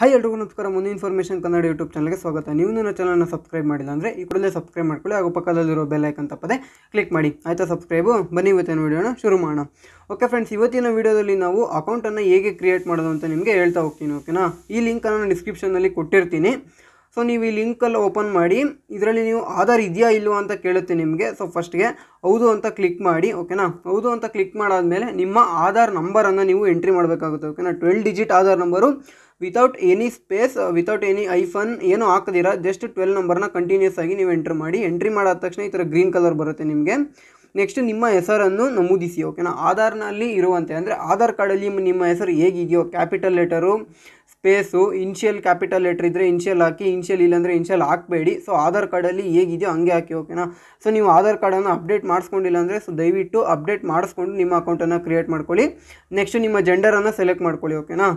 Hi ಎಲ್ರಿಗೂ ನಮಸ್ಕಾರ. ಮುಂದೆ ಇನ್ಫಾರ್ಮೇಷನ್ ಕನ್ನಡ ಯೂಟ್ಯೂಬ್ ಚಾನಲ್ಗೆ ಸ್ವಾಗತ. ನೀವು ನನ್ನ ಚಾನಲ್ನ ಸಬ್ಸ್ಕ್ರೈಬ್ ಮಾಡಿಲ್ಲ ಅಂದರೆ ಈ ಕೂಡಲೇ ಸಬ್ಸ್ಕ್ರೈಬ್ ಮಾಡ್ಕೊಳ್ಳಿ. ಹಾಗೂ ಪಕ್ಕದಲ್ಲಿರೋ ಬೆಲ್ ಐಕನ್ ತಪ್ಪದೆ ಕ್ಲಿಕ್ ಮಾಡಿ. ಆಯಿತಾ ಸಬ್ಸ್ಕ್ರೈಬು ಬನ್ನಿ ಇವತ್ತಿನ ವೀಡಿಯೋನ ಶುರು ಮಾಡೋಣ. ಓಕೆ ಫ್ರೆಂಡ್ಸ್ ಇವತ್ತಿನ ವೀಡಿಯೋದಲ್ಲಿ ನಾವು ಅಕೌಂಟನ್ನು ಹೇಗೆ ಕ್ರಿಯೇಟ್ ಮಾಡೋದು ಅಂತ ನಿಮಗೆ ಹೇಳ್ತಾ ಹೋಗ್ತೀನಿ ಓಕೆನಾ ಈ ಲಿಂಕನ್ನು ನಾನು ಡಿಸ್ಕ್ರಿಪ್ಷನ್ನಲ್ಲಿ ಕೊಟ್ಟಿರ್ತೀನಿ. ಸೊ ನೀವು ಈ ಲಿಂಕಲ್ಲಿ ಓಪನ್ ಮಾಡಿ, ಇದರಲ್ಲಿ ನೀವು ಆಧಾರ್ ಇದೆಯಾ ಇಲ್ವಾ ಅಂತ ಕೇಳುತ್ತೆ ನಿಮಗೆ. ಸೊ ಫಸ್ಟ್ಗೆ ಹೌದು ಅಂತ ಕ್ಲಿಕ್ ಮಾಡಿ ಓಕೆನಾ ಹೌದು ಅಂತ ಕ್ಲಿಕ್ ಮಾಡಾದಮೇಲೆ ನಿಮ್ಮ ಆಧಾರ್ ನಂಬರನ್ನು ನೀವು ಎಂಟ್ರಿ ಮಾಡಬೇಕಾಗುತ್ತೆ ಓಕೆನಾ twelve digit Aadhaar number without any space without any hyphen ಏನು ಹಾಕದಿರ ಜಸ್ಟ್ ಟ್ವೆಲ್ ನಂಬರ್ನ ಕಂಟಿನ್ಯೂಸ್ ಆಗಿ ನೀವು ಎಂಟ್ರಿ ಮಾಡಿ ಎಂಟ್ರಿ ಮಾಡಾದ ತಕ್ಷಣ ಈ ಥರ ಗ್ರೀನ್ ಕಲರ್ ಬರುತ್ತೆ ನಿಮಗೆ. ನೆಕ್ಸ್ಟ್ ನಿಮ್ಮ ಹೆಸರನ್ನು ನಮೂದಿಸಿ ಓಕೆನಾ ಆಧಾರ್ನಲ್ಲಿ ಇರುವಂತೆ, ಅಂದರೆ ಆಧಾರ್ ಕಾರ್ಡಲ್ಲಿ ನಿಮ್ಮ ಹೆಸರು ಹೇಗಿದೆಯೋ capital letter space initial capital letter ಇದ್ದರೆ ಇನ್ಷಿಯಲ್ ಹಾಕಿ ಇನ್ಷಿಯಲ್ ಇಲ್ಲಾಂದರೆ ಇನ್ಷಿಯಲ್ ಹಾಕಬೇಡಿ. ಸೊ ಆಧಾರ್ ಕಾರ್ಡಲ್ಲಿ ಹೇಗಿದೆಯೋ ಹಂಗೆ ಹಾಕಿ ಓಕೆನಾ ಸೊ ನೀವು ಆಧಾರ್ ಕಾರ್ಡನ್ನು ಅಪ್ಡೇಟ್ ಮಾಡಿಸ್ಕೊಂಡಿಲ್ಲ ಅಂದರೆ ಸೊ ದಯವಿಟ್ಟು ಅಪ್ಡೇಟ್ ಮಾಡಿಸ್ಕೊಂಡು ನಿಮ್ಮ ಅಕೌಂಟನ್ನು ಕ್ರಿಯೇಟ್ ಮಾಡ್ಕೊಳ್ಳಿ. ನೆಕ್ಸ್ಟ್ ನಿಮ್ಮ ಜೆಂಡರನ್ನು ಸೆಲೆಕ್ಟ್ ಮಾಡ್ಕೊಳ್ಳಿ ಓಕೆನಾ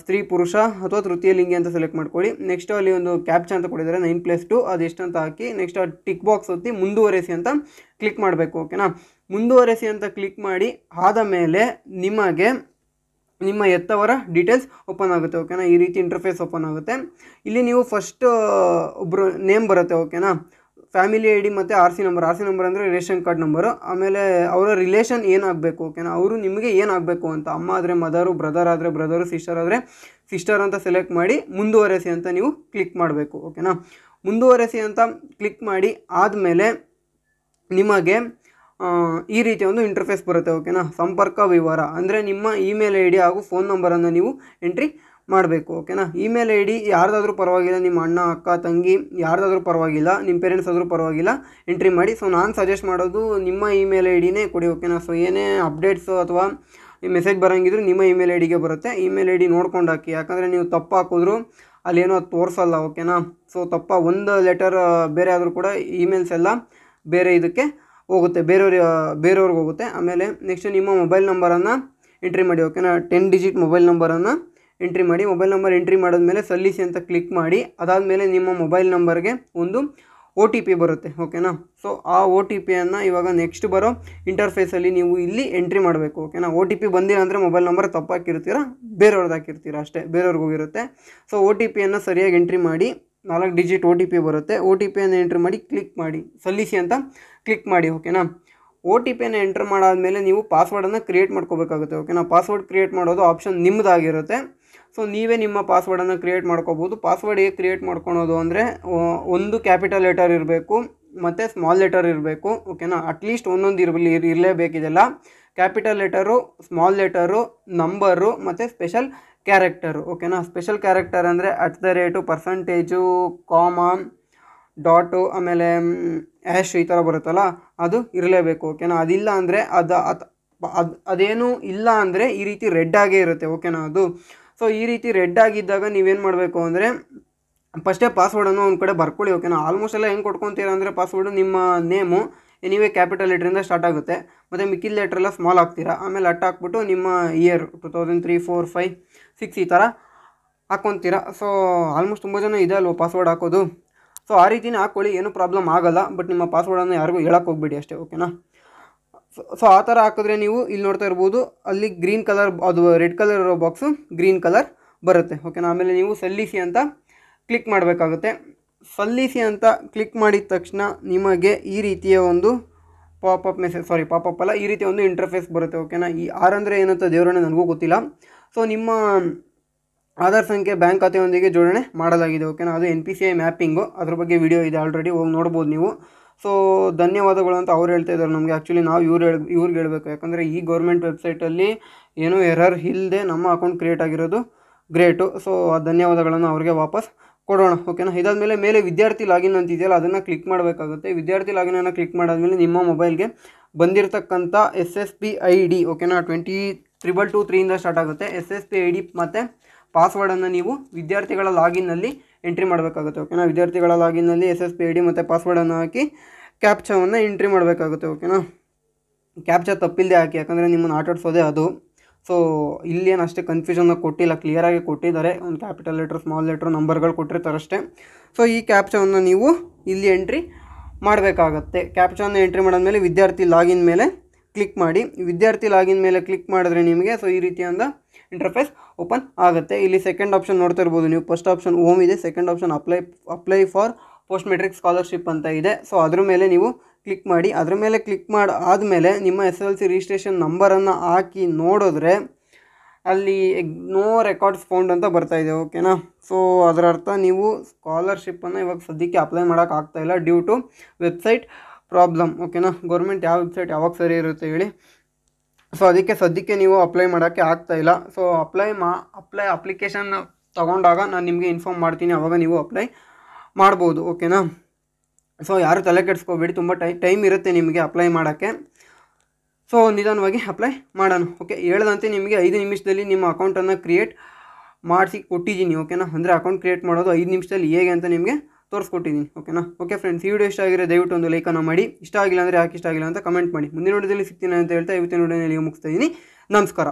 ಸ್ತ್ರೀ, ಪುರುಷ ಅಥವಾ ತೃತೀಯ ಲಿಂಗಿ ಅಂತ ಸೆಲೆಕ್ಟ್ ಮಾಡ್ಕೊಳ್ಳಿ. ನೆಕ್ಸ್ಟ್ ಅಲ್ಲಿ ಒಂದು ಕ್ಯಾಪ್ಚ ಅಂತ ಕೊಟ್ಟಿದ್ದಾರೆ ನೈನ್ ಪ್ಲಸ್ ಟು ಎಷ್ಟು ಅಂತ ಹಾಕಿ ನೆಕ್ಸ್ಟ್ ಟಿಕ್ ಬಾಕ್ಸ್ ಒತ್ತಿ ಮುಂದುವರೆಸಿ ಅಂತ ಕ್ಲಿಕ್ ಮಾಡಬೇಕು ಓಕೆನಾ ಮುಂದುವರೆಸಿ ಅಂತ ಕ್ಲಿಕ್ ಮಾಡಿ ಆದ ಮೇಲೆ ನಿಮಗೆ, ನಿಮ್ಮ ಎತ್ತವರ ಡೀಟೇಲ್ಸ್ ಓಪನ್ ಆಗುತ್ತೆ ಓಕೆನಾ ಈ ರೀತಿ ಇಂಟರ್ಫೇಸ್ ಓಪನ್ ಆಗುತ್ತೆ. ಇಲ್ಲಿ ನೀವು ಫಸ್ಟ್ ಒಬ್ಬರು ನೇಮ್ ಬರುತ್ತೆ ಓಕೆನಾ ಫ್ಯಾಮಿಲಿ ಐ ಡಿ ಮತ್ತು R C number. R C number ಅಂದರೆ ರೇಷನ್ ಕಾರ್ಡ್ ನಂಬರು. ಆಮೇಲೆ ಅವರ ರಿಲೇಷನ್ ಏನಾಗಬೇಕು, ಓಕೆನಾ? ಅವರು ನಿಮಗೆ ಏನಾಗಬೇಕು ಅಂತ. ಅಮ್ಮ ಆದರೆ ಮದರು ಬ್ರದರ್ ಆದರೆ ಬ್ರದರು ಸಿಸ್ಟರ್ ಆದರೆ ಸಿಸ್ಟರ್ ಅಂತ ಸೆಲೆಕ್ಟ್ ಮಾಡಿ ಮುಂದುವರೆಸಿ ಅಂತ ನೀವು ಕ್ಲಿಕ್ ಮಾಡಬೇಕು, ಓಕೆನಾ? ಮುಂದುವರೆಸಿ ಅಂತ ಕ್ಲಿಕ್ ಮಾಡಿ ಆದಮೇಲೆ ನಿಮಗೆ ಈ ರೀತಿಯ ಒಂದು ಇಂಟರ್ಫೇಸ್ ಬರುತ್ತೆ, ಓಕೆನಾ? ಸಂಪರ್ಕ ವಿವರ. ಅಂದರೆ ನಿಮ್ಮ ಇಮೇಲ್ ಐ ಡಿ ಹಾಗೂ ಫೋನ್ ನಂಬರನ್ನು ನೀವು ಎಂಟ್ರಿ ಮಾಡಬೇಕು ಓಕೆನಾ ಇಮೇಲ್ ಐ ಡಿ ಯಾರ್ದಾದ್ರೂ ಪರವಾಗಿಲ್ಲ, ನಿಮ್ಮ ಅಣ್ಣ, ಅಕ್ಕ, ತಂಗಿ, ಯಾರ್ದಾದ್ರೂ ಪರವಾಗಿಲ್ಲ, ನಿಮ್ಮ ಪೇರೆಂಟ್ಸ್ ಆದರೂ ಪರವಾಗಿಲ್ಲ ಎಂಟ್ರಿ ಮಾಡಿ. ಸೊ ನಾನು ಸಜೆಸ್ಟ್ ಮಾಡೋದು ನಿಮ್ಮ ಇಮೇಲ್ ಐ ಡಿನೇ ಕೊಡಿ ಓಕೆನಾ ಸೊ ಏನೇ ಅಪ್ಡೇಟ್ಸು ಅಥವಾ ಮೆಸೇಜ್ ಬರೋಂಗಿದ್ರು ನಿಮ್ಮ ಇಮೇಲ್ ಐ ಡಿಗೆ ಬರುತ್ತೆ. ಇಮೇಲ್ ಐ ಡಿ ನೋಡ್ಕೊಂಡು ಹಾಕಿ. ಯಾಕಂದರೆ ನೀವು ತಪ್ಪು ಹಾಕಿದ್ರು ಅಲ್ಲೇನೋ ಅದು ತೋರಿಸಲ್ಲ ಓಕೆನಾ ಸೊ ತಪ್ಪ ಒಂದು ಲೆಟರ್ ಬೇರೆ ಆದರೂ ಕೂಡ ಇಮೇಲ್ಸ್ ಎಲ್ಲ ಬೇರೆ ಇದಕ್ಕೆ ಹೋಗುತ್ತೆ. ಬೇರೆಯವ್ರ ಬೇರೆಯವ್ರಿಗೆ ಹೋಗುತ್ತೆ. ಆಮೇಲೆ ನೆಕ್ಸ್ಟ್ ನಿಮ್ಮ ಮೊಬೈಲ್ ನಂಬರನ್ನು ಎಂಟ್ರಿ ಮಾಡಿ ಓಕೆನಾ ಟೆನ್ ಡಿಜಿಟ್ ಮೊಬೈಲ್ ನಂಬರನ್ನು ಎಂಟ್ರಿ ಮಾಡಿ ಮೊಬೈಲ್ ನಂಬರ್ ಎಂಟ್ರಿ ಮಾಡಿದ್ಮೇಲೆ ಸಲ್ಲಿಸಿ ಅಂತ ಕ್ಲಿಕ್ ಮಾಡಿ, ಅದಾದಮೇಲೆ ನಿಮ್ಮ ಮೊಬೈಲ್ ನಂಬರ್ಗೆ ಒಂದು ಒ ಟಿ ಪಿ ಬರುತ್ತೆ ಓಕೆನಾ ಸೊ ಆ ಒ ಟಿ ಪಿಯನ್ನು ಇವಾಗ ನೆಕ್ಸ್ಟ್ ಬರೋ ಇಂಟರ್ಫೇಸಲ್ಲಿ ನೀವು ಇಲ್ಲಿ ಎಂಟ್ರಿ ಮಾಡಬೇಕು ಓಕೆನಾ ಒ ಟಿ ಪಿ ಬಂದಿಲ್ಲ ಅಂದರೆ ಮೊಬೈಲ್ ನಂಬರ್ ತಪ್ಪಾಕಿರ್ತೀರ? ಬೇರೆಯವ್ರದ್ದು ಹಾಕಿರ್ತೀರ ಅಷ್ಟೇ ಬೇರೆಯವ್ರಿಗೋಗಿರುತ್ತೆ ಸೊ ಒ ಟಿ ಪಿಯನ್ನು ಸರಿಯಾಗಿ ಎಂಟ್ರಿ ಮಾಡಿ, ನಾಲ್ಕು ಡಿಜಿಟ್ ಒ ಟಿ ಪಿ ಬರುತ್ತೆ. ಒ ಟಿ ಪಿಯನ್ನು ಎಂಟ್ರಿ ಮಾಡಿ ಕ್ಲಿಕ್ ಮಾಡಿ, ಸಲ್ಲಿಸಿ ಅಂತ ಕ್ಲಿಕ್ ಮಾಡಿ ಓಕೆನಾ ಒ ಟಿ ಪಿಯನ್ನು ಎಂಟ್ರ್ ಮಾಡಾದಮೇಲೆ ನೀವು ಪಾಸ್ವರ್ಡನ್ನು ಕ್ರಿಯೇಟ್ ಮಾಡ್ಕೋಬೇಕಾಗುತ್ತೆ ಓಕೆನಾ ಪಾಸ್ವರ್ಡ್ ಕ್ರಿಯೇಟ್ ಮಾಡೋದು ಆಪ್ಷನ್ ನಿಮ್ಮದಾಗಿರುತ್ತೆ ಸೊ ನೀವೇ ನಿಮ್ಮ ಪಾಸ್ವರ್ಡನ್ನು ಕ್ರಿಯೇಟ್ ಮಾಡ್ಕೋಬೋದು. ಪಾಸ್ವರ್ಡ್ ಹೇಗೆ ಕ್ರಿಯೇಟ್ ಮಾಡ್ಕೊಳೋದು ಅಂದರೆ ಒಂದು ಕ್ಯಾಪಿಟಲ್ ಲೆಟರ್ ಇರಬೇಕು, ಮತ್ತು ಸ್ಮಾಲ್ ಲೆಟರ್ ಇರಬೇಕು ಓಕೆನಾ ಅಟ್ಲೀಸ್ಟ್ ಒಂದೊಂದು ಇರಲಿ ಇರಲೇಬೇಕಿದೆಲ್ಲ. Capital letter small letter number ಮತ್ತು ಸ್ಪೆಷಲ್ ಕ್ಯಾರೆಕ್ಟರು ಓಕೆನಾ ಸ್ಪೆಷಲ್ ಕ್ಯಾರೆಕ್ಟರ್ ಅಂದರೆ at the rate percentage comma dot ಆಮೇಲೆ ಆ್ಯಶ್ ಈ ಥರ ಬರುತ್ತಲ್ಲ, ಅದು ಇರಲೇಬೇಕು ಓಕೆನಾ ಅದಿಲ್ಲ ಅಂದರೆ ಅದು ಅದು ಅದು, ಅದೇನು ಇಲ್ಲ ಅಂದರೆ ಈ ರೀತಿ ರೆಡ್ ಆಗೇ ಇರುತ್ತೆ ಓಕೆನಾ ಅದು ಸೊ ಈ ರೀತಿ ರೆಡ್ ಆಗಿದ್ದಾಗ ನೀವೇನು ಮಾಡಬೇಕು ಅಂದರೆ ಫಸ್ಟೇ ಪಾಸ್ವರ್ಡನ್ನು ಒಂದು ಕಡೆ ಬರ್ಕೊಳ್ಳಿ ಓಕೆನಾ ಆಲ್ಮೋಸ್ಟ್ ಎಲ್ಲ ಹೆಂಗೆ ಕೊಟ್ಕೊತೀರ ಅಂದರೆ ಪಾಸ್ವರ್ಡು ನಿಮ್ಮ ನೇಮು ಎನಿವೇ ಕ್ಯಾಪಿಟಲ್ ಲೆಟ್ರಿಂದ ಸ್ಟಾರ್ಟ್ ಆಗುತ್ತೆ. ಮತ್ತು ಮಿಕ್ಕಿದ ಲೆಟ್ರೆಲ್ಲ ಸ್ಮಾಲ್ ಆಗ್ತೀರಾ ಆಮೇಲೆ ಅಟ್ ಹಾಕ್ಬಿಟ್ಟು ನಿಮ್ಮ year two thousand three four five six ಈ ಥರ ಹಾಕ್ಕೊತೀರಾ ಸೊ ಆಲ್ಮೋಸ್ಟ್ ತುಂಬ ಜನ ಇದೆ ಅಲ್ವ ಪಾಸ್ವರ್ಡ್ ಹಾಕೋದು? ಸೊ ಆ ರೀತಿನೇ ಹಾಕ್ಕೊಳ್ಳಿ ಏನೂ ಪ್ರಾಬ್ಲಮ್ ಆಗೋಲ್ಲ. ಬಟ್ ನಿಮ್ಮ ಪಾಸ್ವರ್ಡನ್ನು ಯಾರಿಗೂ ಹೇಳಕ್ಕೆ ಹೋಗ್ಬೇಡಿ ಅಷ್ಟೇ ಓಕೆನಾ ಸೊ ಆ ಥರ ಹಾಕಿದ್ರೆ ನೀವು ಇಲ್ಲಿ ನೋಡ್ತಾ ಇರ್ಬೋದು, ಅಲ್ಲಿ ಗ್ರೀನ್ ಕಲರ್ ಅದು ರೆಡ್ ಕಲರ್ ಇರೋ ಬಾಕ್ಸು ಗ್ರೀನ್ ಕಲರ್ ಬರುತ್ತೆ. ಓಕೆನಾ ಆಮೇಲೆ ನೀವು ಸಲ್ಲಿಸಿ ಅಂತ ಕ್ಲಿಕ್ ಮಾಡಬೇಕಾಗುತ್ತೆ. ಸಲ್ಲಿಸಿ ಅಂತ ಕ್ಲಿಕ್ ಮಾಡಿದ ತಕ್ಷಣ ನಿಮಗೆ ಈ ರೀತಿಯ ಒಂದು ಪಾಪಪ್ ಮೆಸೇಜ್ ಸಾರಿ ಪಾಪಪ್ ಅಲ್ಲ, ಈ ರೀತಿಯ ಒಂದು ಇಂಟರ್ಫೇಸ್ ಬರುತ್ತೆ. ಓಕೆನಾ ಈ ಆರ್ ಅಂದರೆ ಏನಂತ ದೇವರನ್ನ ನನಗೂ ಗೊತ್ತಿಲ್ಲ. ಸೊ ನಿಮ್ಮ ಆಧಾರ್ ಸಂಖ್ಯೆ ಬ್ಯಾಂಕ್ ಖಾತೆಯೊಂದಿಗೆ ಜೋಡಣೆ ಮಾಡಲಾಗಿದೆ. ಓಕೆನಾ ಅದು N P C I mapping ಅದ್ರ ಬಗ್ಗೆ ವಿಡಿಯೋ ಇದೆ ಆಲ್ರೆಡಿ ಹೋಗಿ ನೋಡ್ಬೋದು ನೀವು. ಸೊ ಧನ್ಯವಾದಗಳು ಅಂತ ಅವ್ರು ಹೇಳ್ತಾ ಇದ್ದಾರೆ ನಮಗೆ. ಆ್ಯಕ್ಚುಲಿ ನಾವು ಇವ್ರು ಹೇಳಿ, ಇವ್ರಿಗೆ ಹೇಳಬೇಕು. ಯಾಕಂದರೆ ಈ ಗೌರ್ಮೆಂಟ್ ವೆಬ್ಸೈಟಲ್ಲಿ ಏನೂ ಎರರ್ ಇಲ್ಲದೆ ನಮ್ಮ ಅಕೌಂಟ್ ಕ್ರಿಯೇಟ್ ಆಗಿರೋದು ಗ್ರೇಟು ಸೊ ಆ ಧನ್ಯವಾದಗಳನ್ನು ಅವ್ರಿಗೆ ವಾಪಸ್ ಕೊಡೋಣ. ಓಕೆನಾ ಇದಾದಮೇಲೆ ಮೇಲೆ ವಿದ್ಯಾರ್ಥಿ ಲಾಗಿನ್ ಅಂತ ಇದೆಯಲ್ಲ, ಅದನ್ನು ಕ್ಲಿಕ್ ಮಾಡಬೇಕಾಗುತ್ತೆ. ವಿದ್ಯಾರ್ಥಿ ಲಾಗಿನನ್ನು ಕ್ಲಿಕ್ ಮಾಡಾದಮೇಲೆ ನಿಮ್ಮ ಮೊಬೈಲ್ಗೆ ಬಂದಿರತಕ್ಕಂಥ S S P I D ಓಕೆನಾ ಟ್ವೆಂಟಿ ತ್ರಿಬಲ್ ಟು ತ್ರೀಯಿಂದ ಸ್ಟಾರ್ಟ್ ಆಗುತ್ತೆ. S S P I D ಮತ್ತು ಪಾಸ್ವರ್ಡನ್ನು ನೀವು ವಿದ್ಯಾರ್ಥಿಗಳ ಲಾಗಿನ್ನಲ್ಲಿ ಎಂಟ್ರಿ ಮಾಡಬೇಕಾಗುತ್ತೆ ಓಕೆನಾ ವಿದ್ಯಾರ್ಥಿಗಳ ಲಾಗಿನ್ನಲ್ಲಿ S S P I D ಮತ್ತು ಪಾಸ್ವರ್ಡನ್ನು ಹಾಕಿ ಕ್ಯಾಪ್ಚಾವನ್ನು ಎಂಟ್ರಿ ಮಾಡಬೇಕಾಗುತ್ತೆ ಓಕೆನಾ ಕ್ಯಾಪ್ಚಾ ತಪ್ಪಿಲ್ಲದೆ ಹಾಕಿ, ಯಾಕಂದರೆ ನಿಮ್ಮನ್ನು ಆಟಾಡ್ಸೋದೇ ಅದು. ಸೊ ಇಲ್ಲೇನು ಅಷ್ಟೇ ಕನ್ಫ್ಯೂಷನ್ನ ಕೊಟ್ಟಿಲ್ಲ ಕ್ಲಿಯರಾಗಿ ಕೊಟ್ಟಿದ್ದಾರೆ. ಒಂದು ಕ್ಯಾಪಿಟಲ್ ಲೆಟ್ರ್ ಸ್ಮಾಲ್ ಲೆಟ್ರ್ ನಂಬರ್ಗಳು ಕೊಟ್ಟಿರ್ತಾರೆ ಅಷ್ಟೇ. ಸೊ ಈ ಕ್ಯಾಪ್ಚಾವನ್ನು ನೀವು ಇಲ್ಲಿ ಎಂಟ್ರಿ ಮಾಡಬೇಕಾಗತ್ತೆ. ಕ್ಯಾಪ್ಚಾವನ್ನು ಎಂಟ್ರಿ ಮಾಡಿದ್ಮೇಲೆ ವಿದ್ಯಾರ್ಥಿ ಲಾಗಿನ್ ಮೇಲೆ ಕ್ಲಿಕ್ ಮಾಡಿ, ವಿದ್ಯಾರ್ಥಿ ಲಾಗಿನ್ ಮೇಲೆ ಕ್ಲಿಕ್ ಮಾಡಿದ್ರೆ ನಿಮಗೆ ಸೊ ಈ ರೀತಿಯಾದ ಇಂಟರ್ಫೇಸ್ ಓಪನ್ ಆಗುತ್ತೆ. ಇಲ್ಲಿ ಸೆಕೆಂಡ್ ಆಪ್ಷನ್ ನೋಡ್ತಾ ಇರ್ಬೋದು ನೀವು. ಫಸ್ಟ್ ಆಪ್ಷನ್ ಓಮ್ ಇದೆ second option apply apply for post matric scholarship ಅಂತ ಇದೆ. ಸೊ ಅದ್ರ ಮೇಲೆ ನೀವು ಕ್ಲಿಕ್ ಮಾಡಿ. ಅದ್ರ ಮೇಲೆ ಕ್ಲಿಕ್ ಮಾಡಿ, ಆದಮೇಲೆ ನಿಮ್ಮ ಎಸ್ ಎಲ್ ಸಿ ರಿಜಿಸ್ಟ್ರೇಷನ್ ನಂಬರನ್ನು ಹಾಕಿ ನೋಡಿದ್ರೆ ಅಲ್ಲಿ ನೋ ರೆಕಾರ್ಡ್ಸ್ ಫೌಂಡ್ ಅಂತ ಬರ್ತಾ ಇದೆ ಓಕೆನಾ ಸೊ ಅದರ ಅರ್ಥ ನೀವು ಸ್ಕಾಲರ್ಶಿಪ್ಪನ್ನು ಇವಾಗ ಸದ್ಯಕ್ಕೆ ಅಪ್ಲೈ ಮಾಡೋಕೆ ಆಗ್ತಾ ಇಲ್ಲ ಡ್ಯೂ ಟು ವೆಬ್ಸೈಟ್ ಪ್ರಾಬ್ಲಮ್ ಓಕೆನಾ ಗೌರ್ಮೆಂಟ್ ಯಾವ ವೆಬ್ಸೈಟ್ ಯಾವಾಗ ಸರಿ ಇರುತ್ತೆ ಹೇಳಿ. ಸೊ ಅದಕ್ಕೆ ಸದ್ಯಕ್ಕೆ ನೀವು ಅಪ್ಲೈ ಮಾಡೋಕ್ಕೆ ಆಗ್ತಾ ಇಲ್ಲ. ಸೊ ಅಪ್ಲೈ ಮಾ ಅಪ್ಲೈ ಅಪ್ಲಿಕೇಶನ್ ತೊಗೊಂಡಾಗ ನಾನು ನಿಮಗೆ ಇನ್ಫಾರ್ಮ್ ಮಾಡ್ತೀನಿ, ಅವಾಗ ನೀವು ಅಪ್ಲೈ ಮಾಡ್ಬೋದು ಓಕೆನಾ ಸೊ ಯಾರು ತಲೆ ಕೆಡಿಸ್ಕೋಬೇಡಿ, ತುಂಬ ಟೈ ಟೈಮ್ ಇರುತ್ತೆ ನಿಮಗೆ ಅಪ್ಲೈ ಮಾಡೋಕ್ಕೆ. ಸೊ ನಿಧಾನವಾಗಿ ಅಪ್ಲೈ ಮಾಡೋಣ ಓಕೆ ಹೇಳ್ದಂತೆ ನಿಮಗೆ ಐದು ನಿಮಿಷದಲ್ಲಿ ನಿಮ್ಮ ಅಕೌಂಟನ್ನು ಕ್ರಿಯೇಟ್ ಮಾಡಿಸಿ ಕೊಟ್ಟಿದ್ದೀನಿ ಓಕೆನಾ ಅಂದರೆ ಅಕೌಂಟ್ ಕ್ರಿಯೇಟ್ ಮಾಡೋದು ಐದು ನಿಮಿಷದಲ್ಲಿ ಹೇಗೆ ಅಂತ ನಿಮಗೆ ತೋರಿಸ್ಕೊಟ್ಟಿದ್ದೀನಿ ಓಕೆನಾ ಓಕೆ ಫ್ರೆಂಡ್ಸ್ ಈ ವಿಡಿಯೋ ಇಷ್ಟ ಆಗಿರೋ ದಯವಿಟ್ಟು ಒಂದು ಲೈಕನ್ನು ಮಾಡಿ. ಇಷ್ಟ ಆಗಿಲ್ಲ ಅಂದರೆ ಯಾಕೆ ಇಷ್ಟ ಆಗಿಲ್ಲ ಅಂತ ಕಮೆಂಟ್ ಮಾಡಿ. ಮುಂದಿನ ವಿಡಿಯೋದಲ್ಲಿ ಸಿಗ್ತೀನಿ ಅಂತ ಹೇಳ್ತಾ ಇವತ್ತಿನ ವಿಡಿಯೋನಲ್ಲಿ ಮುಗಿಸ್ತಾ ಇದ್ದೀನಿ ನಮಸ್ಕಾರ.